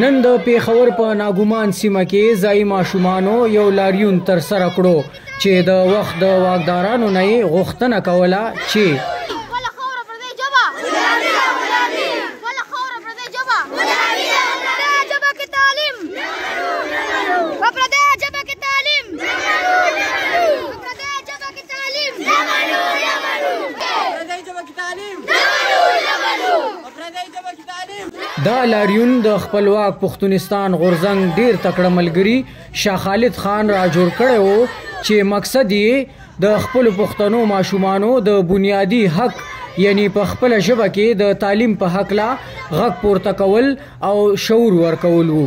نن د پیښور په ناګومان سیمه کې ځای ماشومانو یو لاریون تر سره کړو چې د وخت د واکدارانو نه غوښتنه کوله چې پردۍ ژبه کې تعلیم نه. د لاریون د خپلواک پښتونستان غورځنګ ډیر تکړه ملګري شاه خالد خان را جوړ کړی وو چې مقصد یې د خپلو پښتنو ماشومانو د بنیادي حق یعنی په خپله ژبه کې د تعلیم په هکله غږ پورته کول او شعور ورکول وو.